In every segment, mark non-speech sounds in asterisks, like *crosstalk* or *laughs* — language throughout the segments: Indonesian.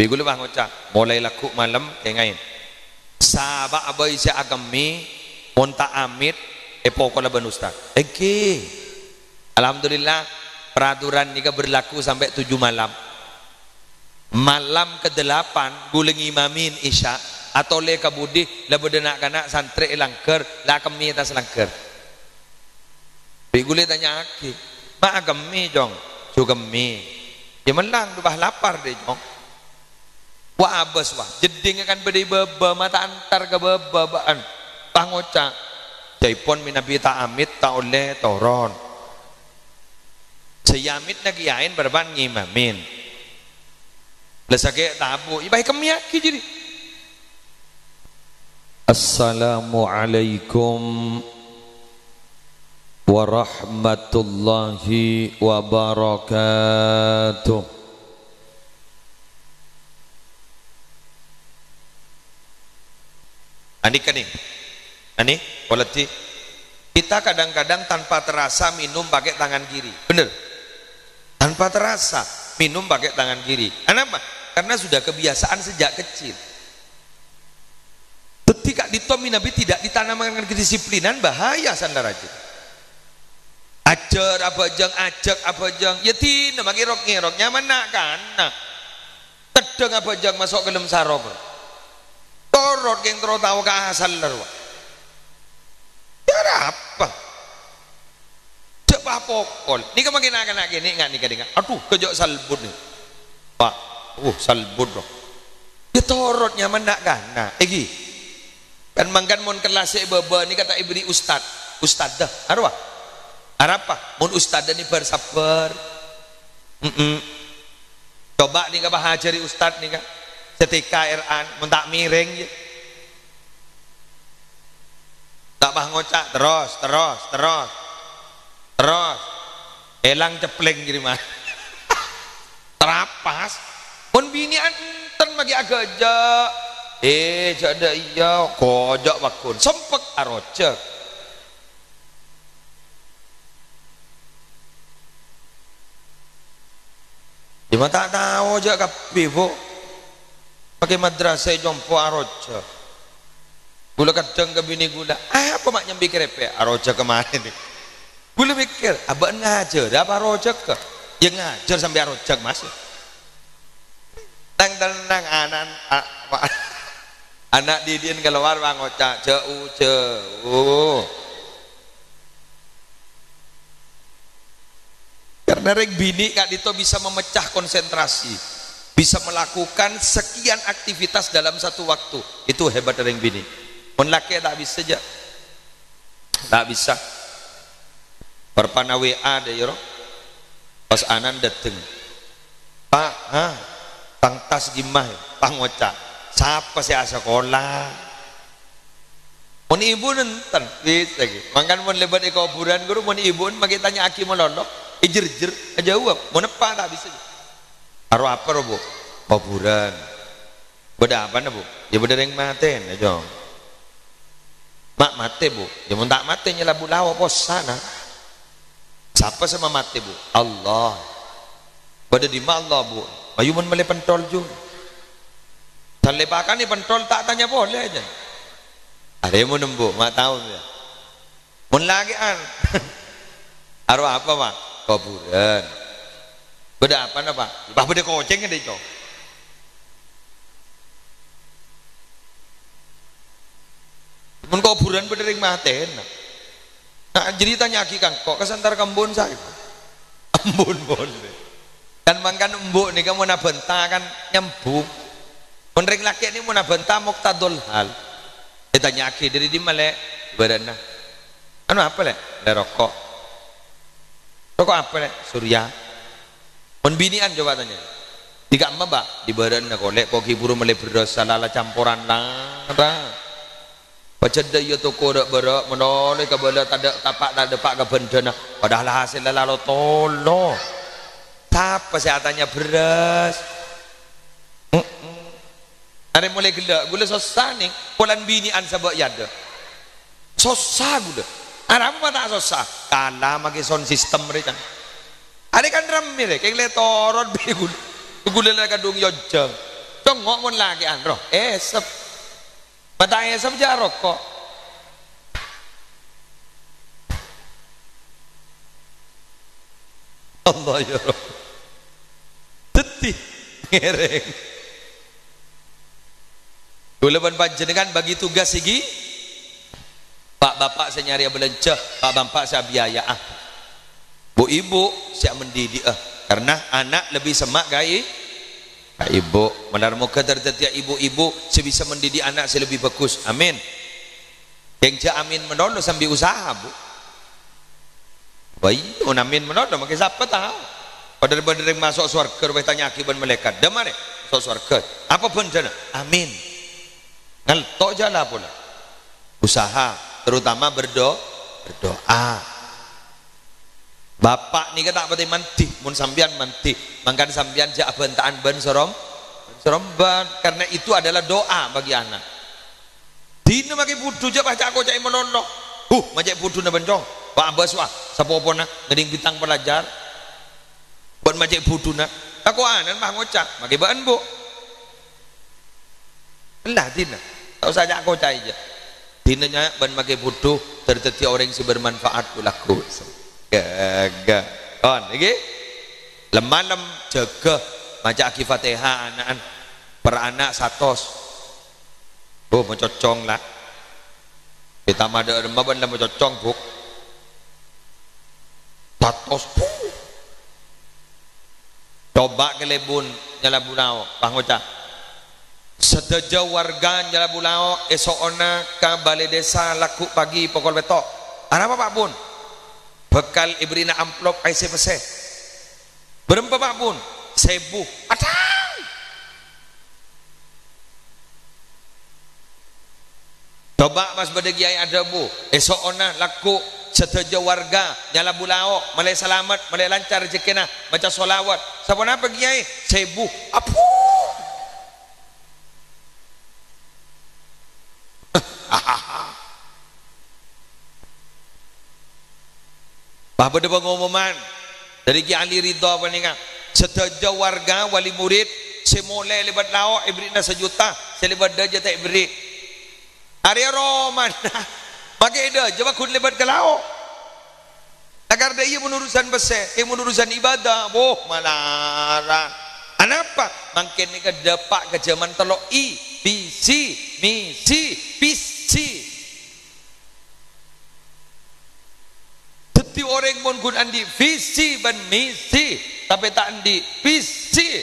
Bigul bang ucap mulai laku malam kayak ngain. Sabak abai si agami monta amit epo kola ben ustaz. Eke. Alhamdulillah peraturan ini berlaku sampai tujuh malam. Malam ke delapan guling imamin isya atau le kabudi la bedenak kanak santri langker la kami atas langker. Bigule tanya aki, mak agami jong, juga mi. Ya menang tu bah lapar deh jong. Wah abas wah, jeding akan beri beba mata antar ke beba baan. Pangoca, jaipon minabi ta amit ta oleh toron. Sayamit na kiyain berban ngimamin. Lesake tabu, ibai kami aki jadi. Assalamualaikum warahmatullahi wabarakatuh. Anik anik, politi. Kita kadang-kadang tanpa terasa minum pakai tangan kiri, bener? Tanpa terasa minum pakai tangan kiri. Kenapa? Karena sudah kebiasaan sejak kecil. Ketika ditomi Nabi tidak ditanamkan kedisiplinan bahaya sandar aja. Ajar apa jang, ajak apa jang, ya tina maki rok ngerok nyaman nak kan? Nah, tedeng apa jang masuk ke dalam sarong. Torot yang terus tahu ke asal larwa. Cara apa? Cepat pokol. Ni kan makin akan lagi ni nggak nih kadang. Aduh, kejok salbut nih. Pak, uh salbut dong. Ya torot nyaman nak kan? Nah, egi. Kan mangkan mon kelas bebe ni kata ibri ustad, ustad dah. Arwah. Arapa? Mon ustad ni bersabar. Mm -mm. Coba ni kah bahajari ustad ni kah? Setika Iran, mun tak miring. Tak bah ngocak terus, terus, terus. Terus. Elang cepleng jadi. *laughs* Terapas. Mun bini enten bagi jak. Eh, jada iya, kojok bakun. Sempek arocek. Cuma tak tahu aja kapi bu. Pakai madrasah jompo aroja. Gula kadang ke bini gula. Ah, apa mak nyambi kerepe aroja kemarin. Gula mikir, abang ngajar, apa aroja ke? Ya ngajar sampai aroja mas. Tang tenang *laughs* anak anak didian keluar bang ocak jauh jauh. Karena rek bini kak Dito bisa memecah konsentrasi, bisa melakukan sekian aktivitas dalam satu waktu. Itu hebat rek bini. Laki tak bisa aja, tak bisa. Perpana WA deh yoro, pas anan dateng, Pak, ha, tang tas gimah, pangoca, siapa sih sekolah? Mun ibu nenten, bisa gitu. Makan mun lebat eko kuburan guru, mun ibu magi tanya aki melolok, ijer-jer aja uap, mun apa tak bisa. Aru apa robo? Kuburan. Beda apa bu? Ya beda yang maten aja. Mak mate bu, ya mun tak mate nyela bu lawa pos sana. Siapa sama mate bu? Allah. Pada di Allah bu. Ayu mun mele pentol ju. Salepakan ni pentol tak tanya boleh aja. Ada yang mau nembu, mak tahu ya. Mun lagi an. *laughs* Arwah apa mak? Kuburan. Beda apa apa? Bah beda koceng ada itu. Mun kuburan beda ring maten. Nah jadi tanya aki kan, kok kesantar kambun saya? *laughs* Ambun bon. Kan mangkan embuk nih kamu nabenta kan nyembuh. Mun ring laki ini mau nabenta muktadul hal. Ditanya aki dari di male berana. Anu apa le? Le rokok. Rokok apa le? Surya. Mun binian coba tanya. Tiga mbak di badan kolek kok kiburu male berdosa lala campuran lara. Pacada ya toko berak menoleh ke bala tak tapak tak depak ke bendana. Padahal hasil lalu tolo. Siapa sehatannya beras? Ada mulai gelak, gula susah nih. Pulan bini an sabak yada. Susah gula. Ada apa tak susah? Kalah maki sound system mereka. Ada kan deh, kayak lihat torot bi. Gula. Lah kadung yojang. congok mun lagi andro esep. Pada esep jarok kok. Allah ya Rob tetih ngereng. Kuleban panjenengan bagi tugas sigi. Pak bapak saya nyari belencah Pak bapak saya biaya ah Bu ibu siap mendidik ah karena anak lebih semak gai. Ibu menar muka tertetia ibu-ibu sebisa mendidik anak saya lebih bagus. Amin. Yang amin menono sambil usaha bu. Bayi amin menono makin siapa tahu. Pada bener masuk surga kita tanya akibat malaikat. Dah mana? Masuk surga apa pun jana amin. Ngeltok jala pula. Usaha terutama berdoa berdoa bapak ni kata pati manti mun sambian manti mangkan sambian jak bentaan ben sorom sorom ban karena itu adalah doa bagi anak. Dina maki budu jak baca aku cak menono. Uh majak budu na bencong. Pak abas wah sapo na ngeding bintang pelajar. Buat majak budu na aku anan mah ngocak. Maki ban bu lah dina tak usah jak aku cak aja. Dinanya ban makai butuh terteti orang yang bermanfaat pulaku gaga on lagi lemah lem jaga maca aki fatihah anak per anak satos. Oh mencocong lah. Kita mada remah lem mencocong buk satos coba ke lebun nyala bunau pangocak Sedeja warga Jala Bulao esok ona ke balai desa laku pagi pokok betok. Apa Pak Bun? Bekal ibrina amplop IC pese. Berempa Pak Bun? Sebu. Atang. Coba Mas Badegi ada bu. Esok ona laku sedeja warga Jala Bulao malai selamat, malai lancar rezekina, baca solawat. Siapa nak pergi ai? Sebu. Apuh. *laughs* Bah pada pengumuman dari Ki Ali Ridha apa ni kan? Setuju warga wali murid semula lebat lawa ibritna sejuta selebat dah tak ibrit. Hari Roman. *laughs* Pakai dah coba kun lebat ke lawa. Agar dia menurusan besar, eh menurusan ibadah, boh malaran. Kenapa? Mungkin ni ke dapat ke zaman telok i, bisi, misi, pisi. Jadi orang pun kun andi visi dan misi tapi tak andi visi.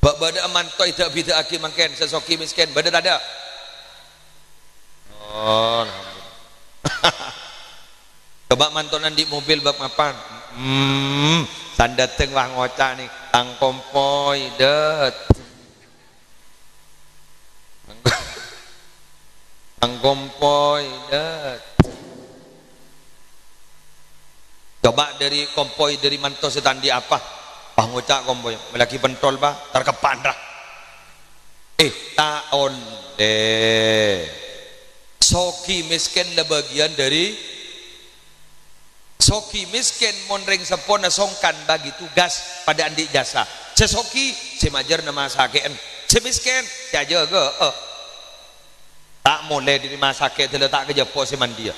Bak bada aman toy tak bida aki mangken sesoki miskin bada ada. Oh, Coba manton andi mobil bab mapan. Hmm, tanda teng wah ngoca ni tang kompoi det. Tang kompoi det. Coba dari kompoi dari manto setan di apa? Pah ngucak kompoi. Melaki pentol bah terkepan dah eh taon deh soki miskin le bagian dari soki miskin monring sepona songkan bagi tugas pada andi jasa. Sesoki semajar nama sakit. Semiskin saja ke eh. tak mulai dari masa sakit terletak kerja pos dia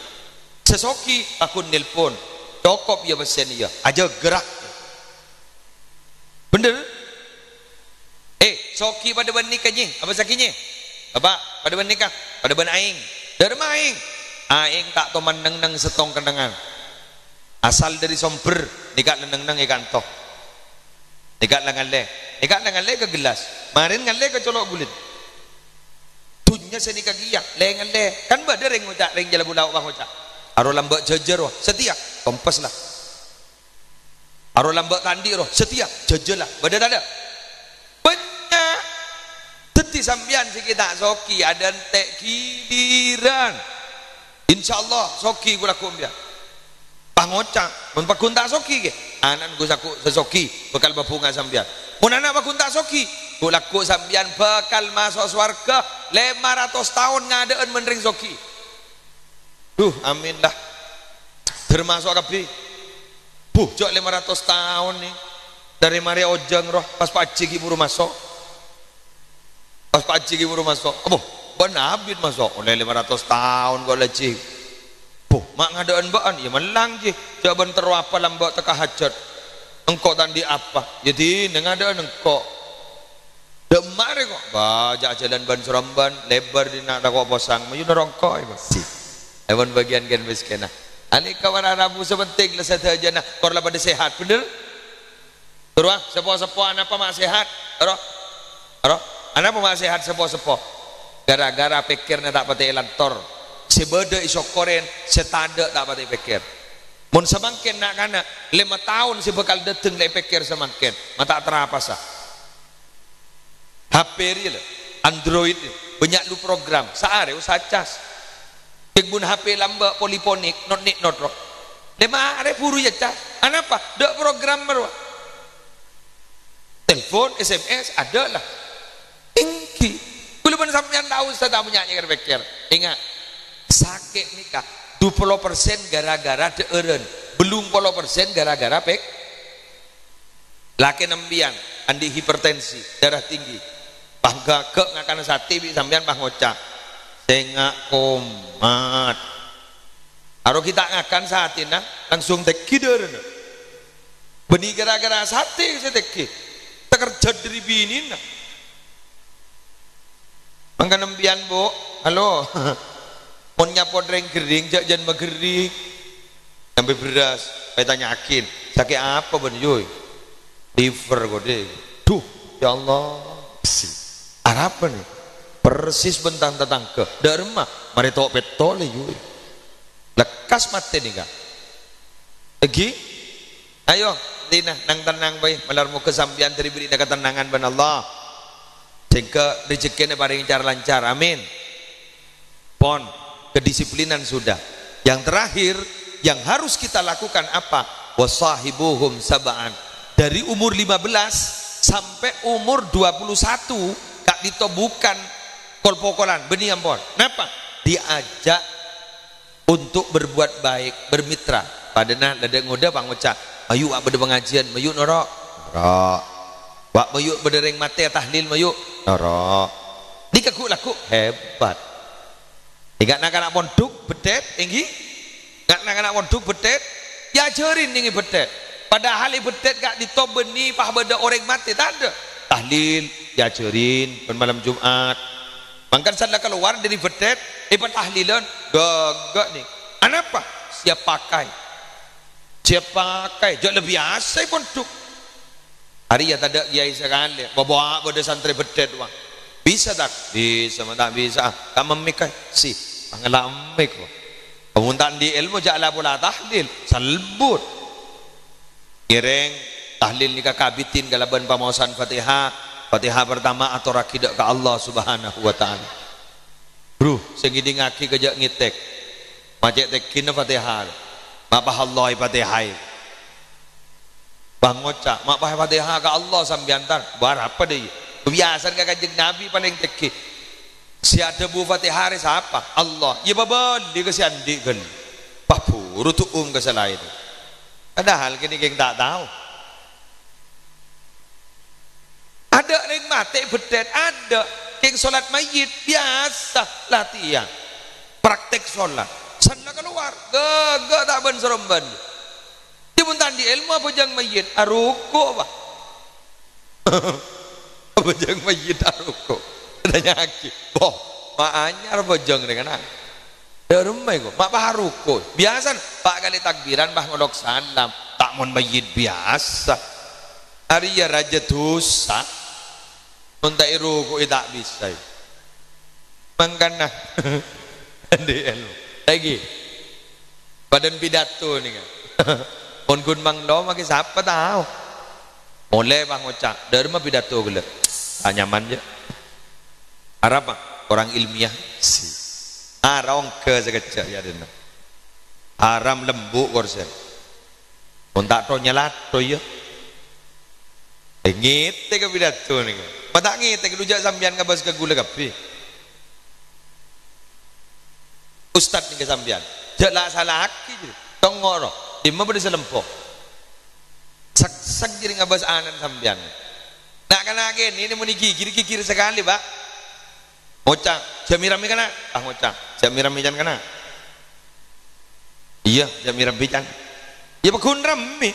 sesoki aku nelpon Cokop ya pesen ya. Aja gerak. Bener? Eh, soki pada ban nikah ni. Apa sakinya? Apa? Pada ban nikah? Pada ban aing. Derma aing. Aing tak to meneng neng setong kendengan. Asal dari somber nikah neng neng ikan toh. Nikah lengan le. Nikah lengan le ke gelas. Marin ngan le ke colok bulit. Tunya senikah giyak. Le. Kan bader yang ngucak ring jalan bulau bang ngucak. Aro lambak jajar wah, setia, kompas lah. Aro lambak tandi roh, setia, jajar lah. Bada ada. Banyak. Teti sambian si kita soki ada tek giliran. Insyaallah soki gula kumbia. Pangoca, mun pakun tak soki ke? Anan gue saku sesoki bekal bapunga sambian. Mun anak pakun tak soki, gula ku sambian bekal masuk swarga 500 tahun ngadaan menring soki. Duh, amin dah. Termasuk kabeh. Buh, jok 500 tahun nih. dari mari ojeng roh pas Pak Haji buru masuk pas Pak Haji buru masuk apa benar habis masuk. Oleh 500 tahun kok leci. Puh, mak ngadaan baan ya melang je jawaban terwapa lambak teka hajat. Engkau tandi apa. Jadi nengadaan engkau demar kok. Bajak jalan ban seramban lebar di nak dakwa posang. Mayu nerongkok ibu si. Hewan bagian gen miskena ani kawan arabu sepenting lah saya jana korla pada sehat bener Terus sepo-sepo anak apa mak sehat? Ro? Ro? Anak apa mak sehat sepo-sepo? Gara-gara pikirnya tak pati lantor. Sebeda iso koren, setanda tak pati pikir. Mun semakin nak kana lima tahun si bakal dateng le pikir semakin. Mata terapa sah. HP real, Android banyak lu program. Saare usah cas. Kegbun HP lamba poliponik, not nik not rock. Lima are puru ya cas. Anapa? Dek program merwa telepon SMS ada lah. Tinggi belum sampean tahu saya tak punya yang pikir ingat sakit nikah. 20% gara-gara deeren belum puluh persen gara-gara pek. Laki nembian andi hipertensi darah tinggi. Bangga ke ngakan sate bi sampean pah ngocak tengak komat. Aro kita ngakan saat ini langsung teki deren benih gara-gara sate saya teki kerja dari bini mangga nembian bu. Halo. *laughs* Mau nyapot reng kering jajan magering sampai beras. Saya tanya akin. Sakit apa ben yoy liver kok deh tuh ya Allah. Apa nih persis bentang tetangga dharma. Mari tok petole yoy lekas mati nih kak. Lagi ayo tina nang tenang baik melarmu kesampian beri ketenangan ban Allah. Sehingga rezekinya paling cara lancar. Amin. Pon kedisiplinan sudah. Yang terakhir yang harus kita lakukan apa? Wasahibuhum sabaan. Dari umur 15 sampai umur 21 kak dito bukan kol-pokolan benih ampon kenapa? Diajak untuk berbuat baik bermitra. Pada nah ladang ngoda pangucap mayu berde pengajian mayu norok. Norok. Wak mayu berde mati tahlil mayu norok. Ni kaku laku hebat. Ingat nak anak pondok bedet tinggi Ingat nak anak pondok bedet. Ya jerin tinggi bedet. Padahal bedet gak ditobeni pah beda orang mati tak ada. Tahlil ya jerin malam Jumat Mangkan saya keluar dari bedet, ibat tahlilan, gagak nih. Kenapa? Siap pakai. Dia pakai. Jadi lebih biasa pun hari ya ada kiai sekali bawa pada santri bedet wang bisa tak? Bisa tak bisa. Kamu memikai si pangelam mik kamu tak di ilmu jala pula tahlil. Salbut. Kireng. Tahlil nikah kabitin galaban pamawasan fatihah fatihah pertama atau rakidak ke Allah subhanahu wa ta'ala bro segini ngaki kejak ngitek macet tekin fatihah Mapah Allah fatihah. Bang ngocak, mapah fatihah ke Allah sambiantar. Berapa deh? Kebiasaan ke kanjeng Nabi paling teki. Si ada bu fatihah siapa? Allah. Ya babal di ke si andi kan. Papu rutu um ke selain. hal kini kita tak tahu. Ada yang mati bedet, ada. Yang solat mayit biasa latihan. Praktek solat sana keluar. Gagak tak ban seremban. Dia pun tadi ilmu apa jang mayit? Aruko apa? *laughs* Apa jang mayit? Aruko tanya aki. Boh maanyar apa jang dengan aku ya rumah itu. Mak haruko biasa. Pak kali takbiran bah ngolok salam tak mon mayit biasa. Hari ya raja dosa Unta iruko tak bisa? Mangkana *laughs* di ilmu lagi. Badan pidato nih kan. *laughs* Pun kun bang do makin siapa tahu. Mulai bang ucap dari mana pidato gula tak je. Arab orang ilmiah. Si. Arong ke sekecil ya dena haram lembu korsen pun tak tahu nyelat tuh ya. Ngite pidato nih kan tak ngite ke rujak sambian kabas ke gula kapi Ustad nih kesambian. Jelak salah aki tongoro. Lima pada selempok. sak sak jadi ngabas anan sambian nak kena agen ini muni gigir gigir sekali pak. Ngocang jamirami kana ah ngocang jamirami jan kana iya jamirami jan ya pakun rami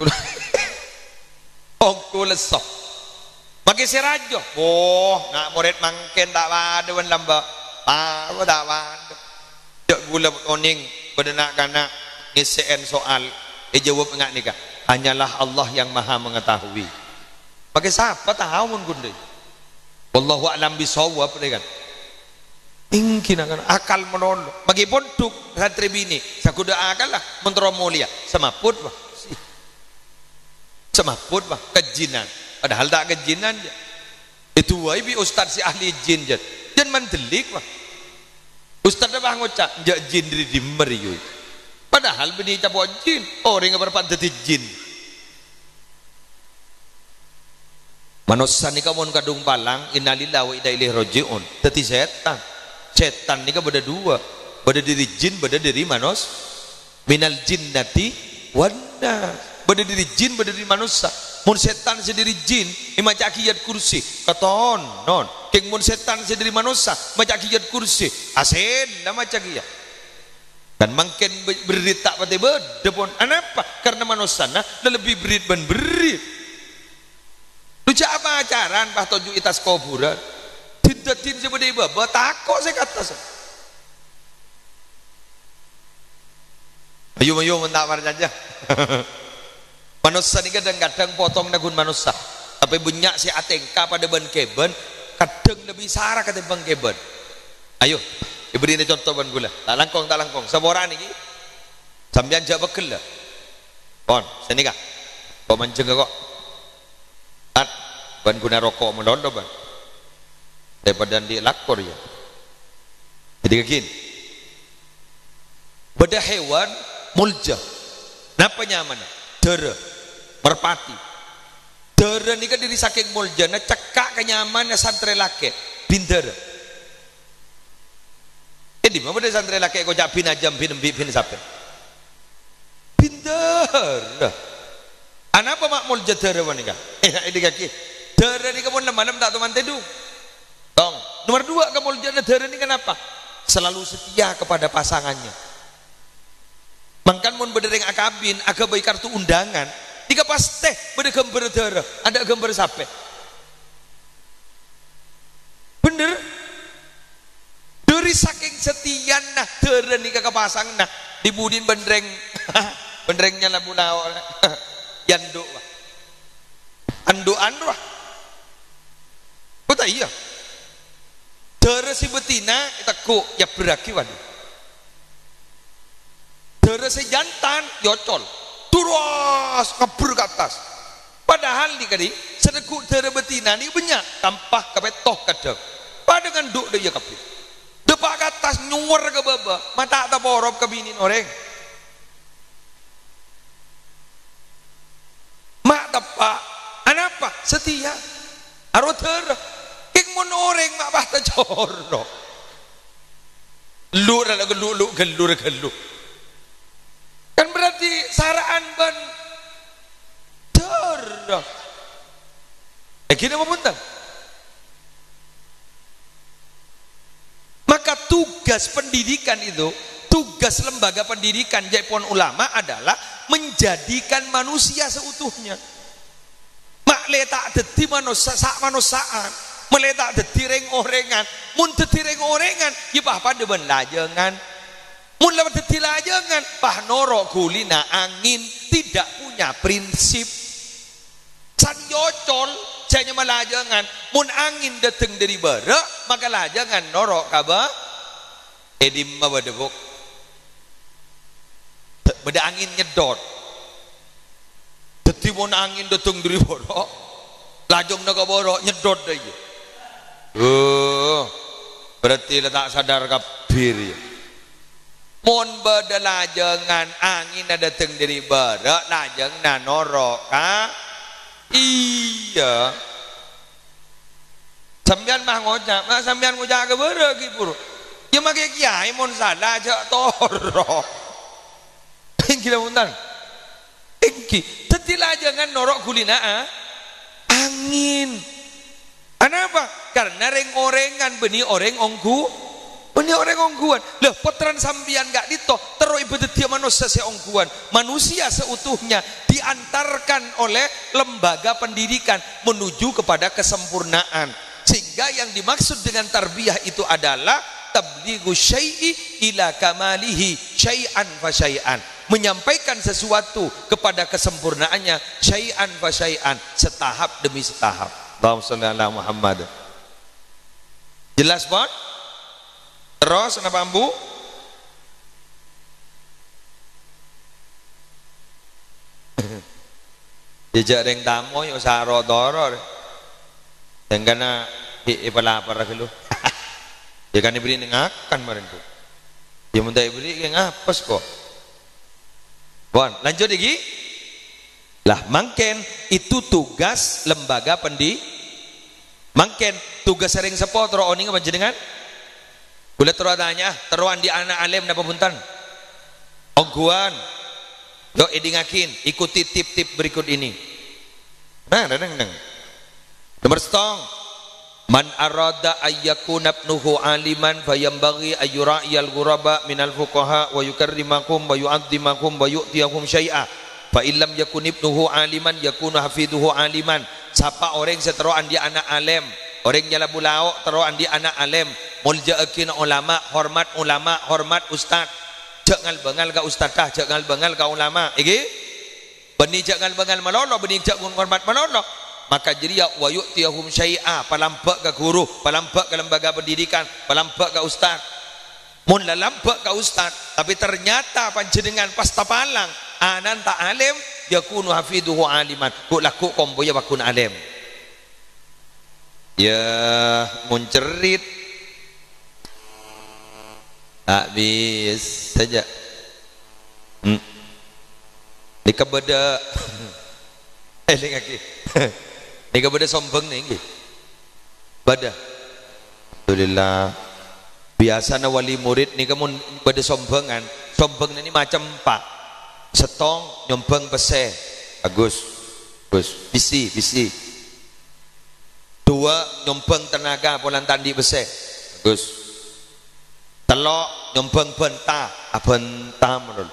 *laughs* *laughs* oh kulesok Pakai serajo. Oh, nak murid mangken tak ada wan lamba. Ah, tak ada. Cek gula koning pada nak kana ngisian soal. Eh jawab enggak nikah. Hanyalah Allah yang maha mengetahui. Pakai siapa tahu mun gunde. Wallahu a'lam bisawab kan. Ingkin akan akal menolong. Bagi pondok santri bini, sakuda akal lah mentero mulia. Semaput bah. Semaput bah kejinan. Padahal tak kejinan je. Itu wai bi ustaz si ahli jin je. Jan mandelik bah. Ustaz dah ngucap, jak jin di meriyu. Padahal bini capok jin, orang berpat jadi jin. Manusia ni kamu kadung palang, innalillahi wa inna ilaihi rajiun. Teti setan. Setan ni beda dua. Beda diri jin, beda diri manus. Minal jinnati wana. Beda diri jin, beda diri manusia. Mun setan sendiri jin, ima cakiyat kursi. Katon, non. Keng mun setan sendiri manusia, macam kiyat kursi. Asen, nama cakiyat dan makin berit tak pati berdepon kenapa karena manusia nah lebih berit ben berit. Lu apa acaran pak toju itas kuburan. Tidak tin seperti iba betako saya kata saya. Ayo ayo mentawar saja *laughs* manusia ini kadang-kadang potong nagun manusia tapi banyak si atengka pada ban keben kadang lebih sarah kata bang keben ayo Iberi ini contoh ban gula. Tak langkong tak langkong. Seborang ni sambian jak bekel lah. Kon, sini kah? Mancing kok. At ban guna rokok melondo ban. Daripada di lakor ya. Jadi begini. Beda hewan mulja. Napa nyaman? Dere, merpati. Dere kan diri saking mulja, na cekak kenyaman santre laki. Bindere. Eh di mana santri laki kau japin aja bin bin bin sampai. Pintar. Anak apa makmul jadara wanika? Ini kaki. Dara ni kamu malam tak teman tedu. Tong. Nomor dua kamu jadara ni kenapa? Selalu setia kepada pasangannya. Mangkan mun berdering akabin, agak baik kartu undangan. Tiga pas teh berde gambar dara, ada gambar sape. Bener? dari saking setian nah teren nih kakak pasang nah dibudin bendreng *laughs* bendrengnya lah bunau *laughs* yandu andu andu kota iya tere si betina kita ku ya beraki waduh tere si jantan yocol turus ngebur ke atas padahal nih kadi sedekuk tere betina nih banyak tampah kapetoh kadang pada nganduk dia kapit Depak ke atas nyuwer ke baba, mata tak borop ke bini orang. Mak tepak, anapa? Setia. Aroter. Kek mon orang mak bah tajoro. Lur ada geluk luk gelur geluk. Kan berarti saraan ban ter. Eh kini apa pun Maka tugas pendidikan itu, tugas lembaga pendidikan Jaipon ulama adalah menjadikan manusia seutuhnya. Mak letak deti manusia sak manusiaan, meletak deti reng orengan, mun deti reng orengan, ya bah pada ben lajengan. Mun lewat deti lajengan, bah norok kulina angin tidak punya prinsip. San yocol, Caknya malah jangan mun angin datang dari barat maka lah jangan norok kaba? Edim ma badebok beda angin nyedot. Dadi mun angin datang dari barat lajong nak borok nyedot deh oh berarti tak sadar kabir ya mun beda lajangan angin ada datang dari barat lajeng na norok ka iya. Sampean mah ngocak mah sampean ngocak ke bere ki pur. Ya make kiai mon salah aja toro kira muntan engki tetilah jangan norok kulina ah? angin. Kenapa? Karena reng-orengan beni orang ongku beni orang ongkuan. Lah potran sambian gak dito terus ibu dia manusia seongkuan. Manusia seutuhnya diantarkan oleh lembaga pendidikan menuju kepada kesempurnaan. Sehingga yang dimaksud dengan tarbiyah itu adalah tablighu syai'i ila kamalihi syai'an fa syai'an menyampaikan sesuatu kepada kesempurnaannya syai'an fa syai'an setahap demi setahap Allahumma ala Muhammad jelas bot terus kenapa ambu *laughs* Dijak ring tamu yo saro. Dan kana di pelapar lu. *laughs* Ya kan diberi nengakan kemarin tuh. Ya minta diberi yang apa kok. Bon, lanjut lagi. Lah mangken itu tugas lembaga pendi mangken tugas sering sepo tero oning apa jenengan? Boleh tero tanya, teruan di anak alim napa punten? Ongguan. Yo edingakin, ikuti tip-tip berikut ini. Nah, neng neng. Nomor setong, Man arada ayyakuna ibnuhu aliman fayambaghi ayyura'iyal ghuraba minal fuqaha wa yukarrimakum wa yu'azzimakum wa yu'tiyahum syai'a fa illam yakun ibnuhu aliman yakunu hafiduhu aliman siapa orang seteroan dia anak alim orang jala bulau teroan dia anak alim mulja'akin ulama hormat ulama hormat ustaz. Jangan bengal ka ustazah jangal bengal ka ulama. Iki? Benih jangal bengal malolo benih jangan hormat malolo maka jadi ya wa yu'tiyahum syai'a palambak ke guru palambak ke lembaga pendidikan palambak ke ustaz. Mun lalambak ke ustaz tapi ternyata panjenengan pas tapalang anan tak alim yakunu hafiduhu aliman. Ku laku kombo ya bakun alim. Ya muncerit habis saja. Hmm. di kebeda. *laughs* Eh lagi *laughs* di kebeda sombong nih badah Alhamdulillah. Biasa wali murid nih kamu pada sombongan. Sombong ini macam pak. Setong nyombang pese bagus. Bagus. Bisi bisi. Dua nyombang tenaga polan tandi pese bagus. Telok nyombang benta abenta menurut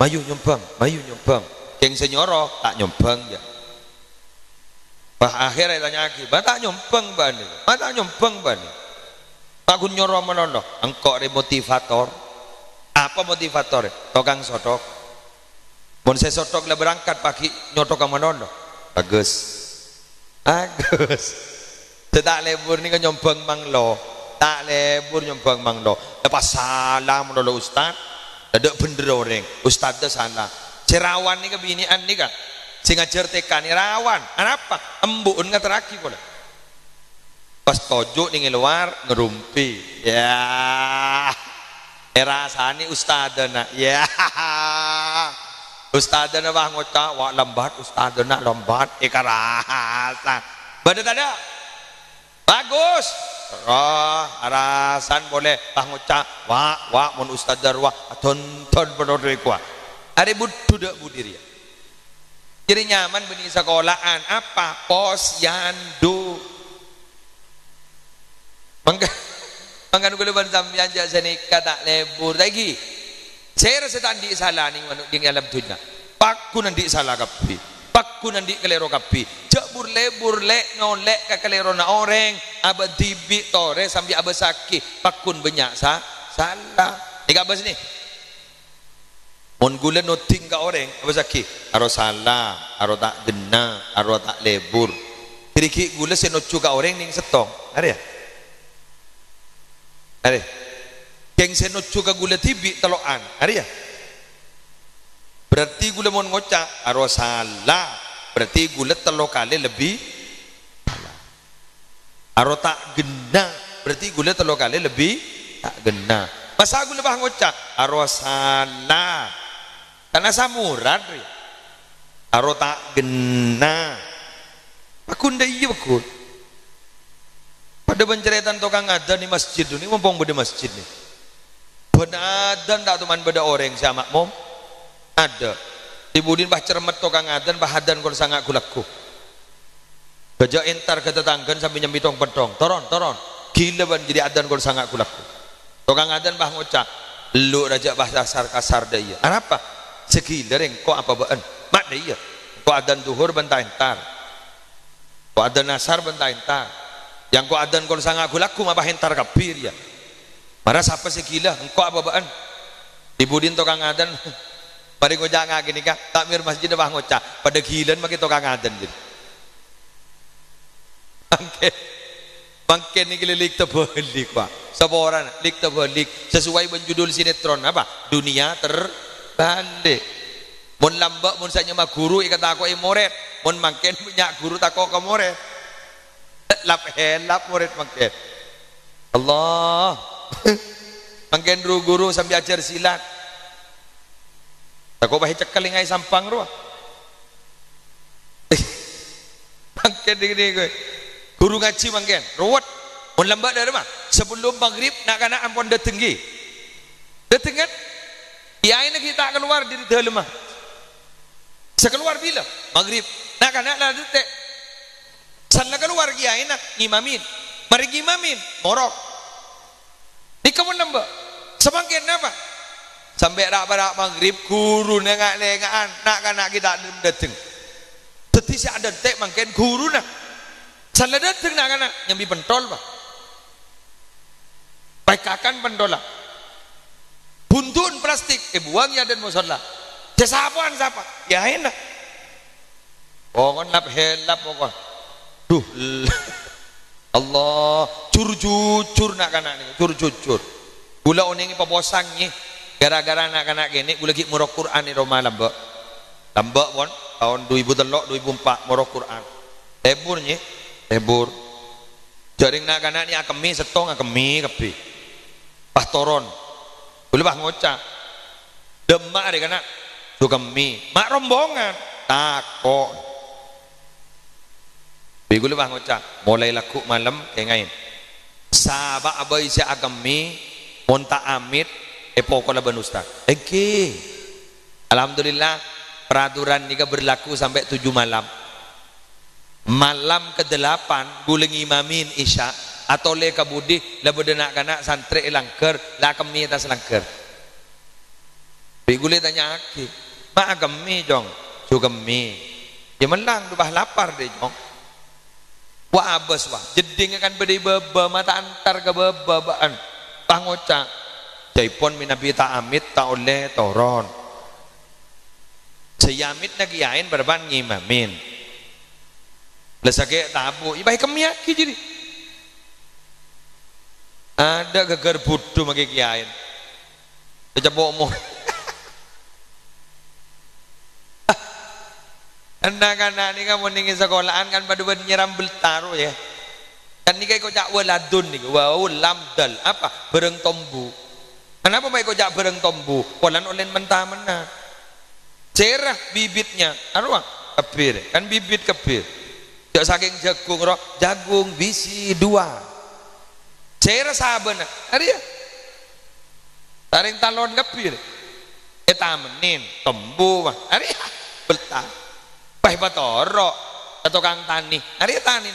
mayu nyombang mayu nyombang keng senyoro tak nyombang ya bah akhirnya tanya lagi bah tak nyombang bani bah tak nyombang bani tak kun nyoro menono engkau remotivator apa motivator? Tokang sotok. Bon saya sotok lah berangkat pagi nyotok ke mana Bagus. Bagus. Tak lebur ni kan nyombang manglo. Tak lebur nyombang manglo. Lepas salam dulu ustaz. Ada bener orang. Ustaz dah salah. Cerawan ni kebinian ni kan. Sing ngajar TK ni rawan. Kenapa? Embun nggak terakhir pula. Pas tojo ni luar ngerumpi. Ya erasani ustadana ya ustadana bah ngota wa lambat ustadana lambat ikarasa bada tada bagus roh arasan boleh. Bah ngota wa wa mun ustadar wa tonton penodoi kuah ari budu dak budir ya jadi nyaman benih sekolahan. Apa? Pos yandu mangga Mangkan kula ban sampeyan jak seni kata lebur. Lagi. Saya rasa tandi salah ni manuk di alam dunia. Pakku nanti salah kapi. Pakku nanti kelero kapi. Jak burle burle nolek ke kelero na orang. Aba dibi tore sambil aba sakit. Pakun banyak sa salah. Ni apa sini? Mon gula noting ka orang aba sakit. Aro salah, aro tak gena, aro tak lebur. Kiri gula senocu ka orang ning setong. Ada ya? Are. Keng senucu ka gula tibi teloan. Are ya? Berarti gula mau ngocak salah. Berarti gula telo kali lebih Aro tak gena. Berarti gula telo kali lebih tak gena. Masa gula bah ngocak aro salah. Karena samuran ya. Aro tak gena. Pakunda iya bakul. Pada penceretan tukang adan di masjid ini mumpung beda masjid nih. Benadan tak teman beda orang sama makmum. Ada. Dibudin bah cermet tukang adan bah adan kon sangat kulaku Gajah entar ke tetanggan sambil nyemitong pedong toron toron. Gila ban jadi adan kon sangat kulaku tukang adan bah ngocak. Lu raja bah dasar kasar daya apa? Segila reng kok apa baan? Mak daya kok adan duhur bentah entar. Kok adan nasar bentah entar. Yang kok adan kon sangat kulaku mah bah entar kapir ya Marah siapa segila? Engkau apa baan? Dibudin tukang adan *laughs* pada ngocak ngak gini kak takmir masjid bah ngocak. Pada gilan makin tukang adan jadi bangke. Bangke ni kelilik terbalik pak seorang lik terbalik sesuai menjudul sinetron apa? Dunia terbalik. Mun lambak mun saya mah guru ikat aku murid. Mun makin punya guru tak ke murid. Lap helap murid makin Allah. *laughs* Makin guru-guru sambil ajar silat Aku bahi cekal ngai sampang ruah. Mangken di gue. Guru ngaji mangken, ruwet. Mun lambat dari mah sebelum maghrib nak kana ampun dah tinggi. Dah kan? Kita keluar dari dalam mah. Sekeluar bila? Maghrib. Nak kana lah detek. Sana keluar kiai nak ngimamin. Mari ngimamin, morok. Di kamu nambah. Semakin apa? Sampai rak rak maghrib guru nengak nengakan nak kan nak kita dateng. Tetapi si ada tek mungkin guru nak salah dateng nak kan nyambi pentol bah kakan pentola buntun plastik. Eh buang ya dan musola cesapuan siapa? Ya enak pokon lap helap pokon. Duh *laughs* Allah. Cur jujur nak kan cur jujur gula oning paposangnya gara-gara anak-anak gini gue lagi murah Quran di rumah lambak lambak pun tahun 2003 2004 murah Quran. Leburnya lebur jaring anak-anak ini akemi setong akemi kepi. Pah toron boleh bah ngocak. Demak deh kana tu kemi. Mak rombongan. Takok Bigu bah ngocak. Mulai laku malam kayak ngain. Sahabat abai si agami monta amit Epo kola ban ustaz. Eke. Alhamdulillah peraturan ini berlaku sampai tujuh malam. Malam ke delapan guling imamin isya atau le kabudi le bedenak kanak santri langker la kami atas langker. Gule tanya aki, ma kami jong, su kami. Ya menang tu bah lapar deh jong. Wah abas wah, jeding akan beri beba mata antar ke beba baan. Pangocak Jaipon minabi tak oleh toron. Sayamit na kiyain berban ngimamin. Lesake tabu, ibai kemiaki jadi. Ada geger budu magi kiyain. Kecebok mo. *laughs* Anak-anak ini kamu nih sekolahan kan pada nyiram beltaru ya. Kan ini kayak kau cak waladun nih, wow lamdal apa bereng tombu. Kenapa baik kau jak bereng tombu? Polan oleh mentah mana? Cerah bibitnya. Arwah kepir. Kan bibit kepir. Jak saking jagung roh, jagung bisi dua. Cerah saben. Hari ya. Taring talon kepir. Eta menin tombu mah. Hari ya. Beltah. Baik batoro. Atau kang tani. Hari ya tani.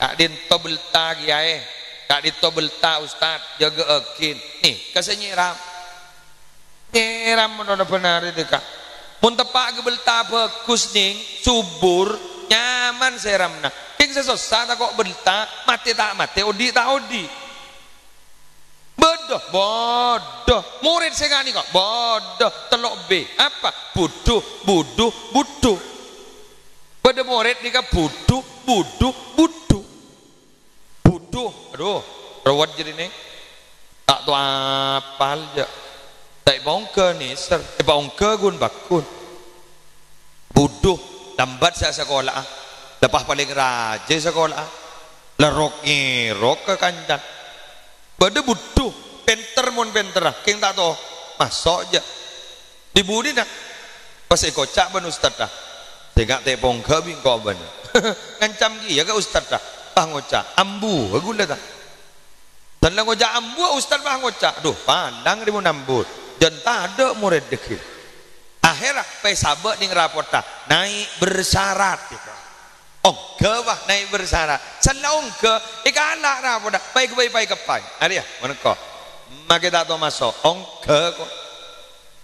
Kak din kiai kak dito belta ustad jaga akin. Nih kasih nyiram. Nyiram mana benar itu kak mun tepak ke belta bagus nih. Subur nyaman seram nah. King sesosat kok belta mati tak mati odi tak odi. Bodoh bodoh. Murid saya nih kok. Bodoh telok B. Apa? Buduh buduh buduh. Pada murid nih kak buduh buduh buduh. Aduh, aduh, rawat jadi ni. Tak tu apal je. Tak bongke ni, ser. Bongke gun bakun. Buduh, lambat saya sekolah. Lepas paling raja sekolah. Lerok rok ke kancang. Bada buduh, penter mon penter. King tak tahu, masuk je. Dibudi nak. Pas kocak ban ustaz dah. Tengok tepong ke bingkau ban. *laughs* Ngancam dia ke ustaz dah bah ngoca ambu gula tak dan lah ambu ustaz bah ngoca aduh pandang dia mau nambut dan tak ada murid dekil akhirnya pe sabe ning rapota naik bersyarat gitu. Ongke wah naik bersyarat. Salah ongke ikala rapota pe ke pe ke pai. Ada ya mana kok? Maka tak tahu masuk ongke kok.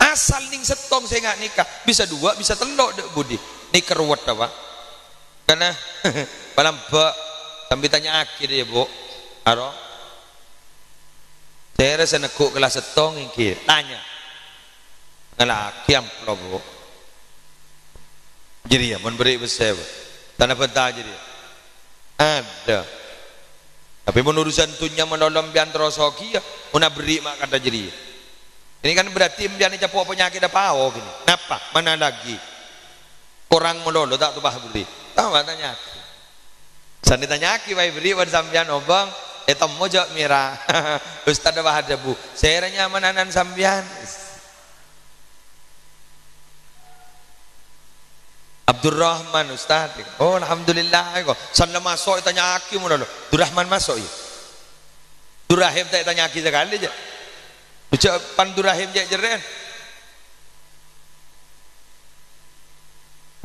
Asal ning setong saya nggak nikah bisa dua bisa telok dek budi. Nih keruat apa? Karena *laughs* malam mbak sambil tanya akhir ya bu. Aro. Saya rasa nekuk kelas setong ini tanya. Ngelaki amplo bu. Jadi ya memberi besar tanah peta jadi ada. Tapi menurusan tunya menolong bian terosoki ya una beri mak kata jadi ini kan berarti bian capuk penyakit apa oh kenapa mana lagi? Kurang melolo tak tuh beri. Tahu tanya Sani tanya aki bayi beri pada sambian obang itu mojok mira *laughs* Ustaz bah ada bu saya mananan sambian Abdurrahman Ustaz. Oh alhamdulillah kok. Sana masuk tanya aki mun lo. Durrahman masuk ya. Durrahim tak tanya aki sekali aja. Ucap pan Durrahim je jeren.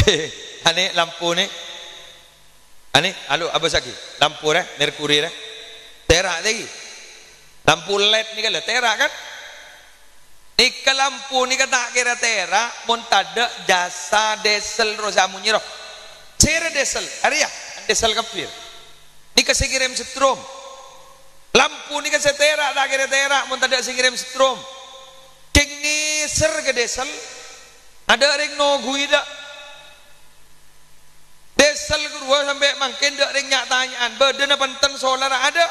*laughs* Ane lampu ni. Ane alo apa saki? Lampu re, merkuri re. Terak lagi. Lampu LED ni kalau terak kan? Ika lampu ni kata kira tera montada jasa desel rosamu nyiro. Cere desel, hari ya desel kafir. Ika sekirim setrum. Lampu ni kata tera tak kira tera montada sekirim setrum. King ni ser ke desel. Ada ring no guida. Desel kedua sampai makin dak ring nyak tanyaan. Badan apa solar ada.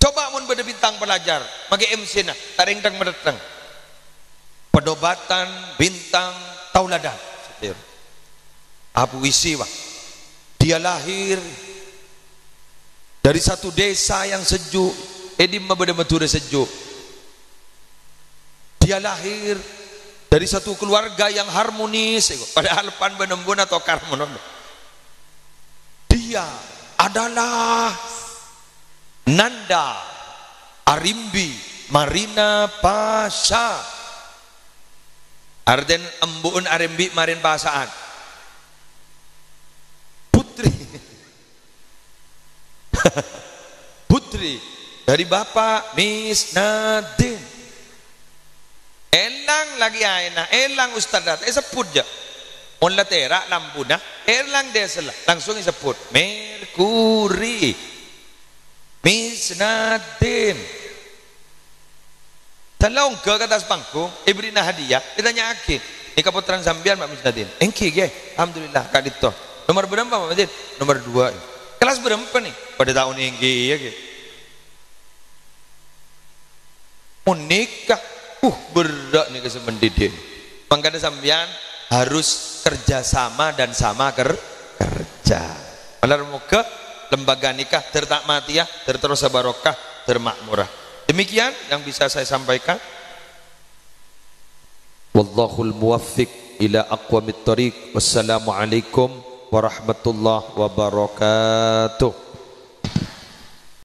Coba mun beda bintang pelajar, magi MC na, taring tang mendatang. Pedobatan bintang tauladan. Setir. Abu Isiwa. Dia lahir dari satu desa yang sejuk. Edim mabeda mature sejuk. Dia lahir dari satu keluarga yang harmonis. Padahal pan benembun atau karmonon. Dia adalah Nanda Arimbi Marina Pasha Arden embuun Arimbi marin pasaan Putri *laughs* Putri dari Bapak Miss Elang lagi aina, elang ustadat, eh sebut je. On latera lampuna, elang desela, langsung disebut Merkuri. Misnadin. Talong ke atas panggung, ibri hadiah, ditanya aki. Ini keputaran sambian Mbak Misnadin. Engki ge, alhamdulillah kak dito. Nomor berapa Mbak Misnadin? Nomor dua. Kelas berapa nih? Pada tahun ini ya ge. Menikah, uh berat nih kesemendidin. Makanya sambian harus kerjasama dan sama ker kerja. Malar muka lembaga nikah tertakmatiyah terterus barokah termakmurah demikian yang bisa saya sampaikan wallahul muwaffiq ila aqwamit thariq wassalamualaikum warahmatullahi wabarakatuh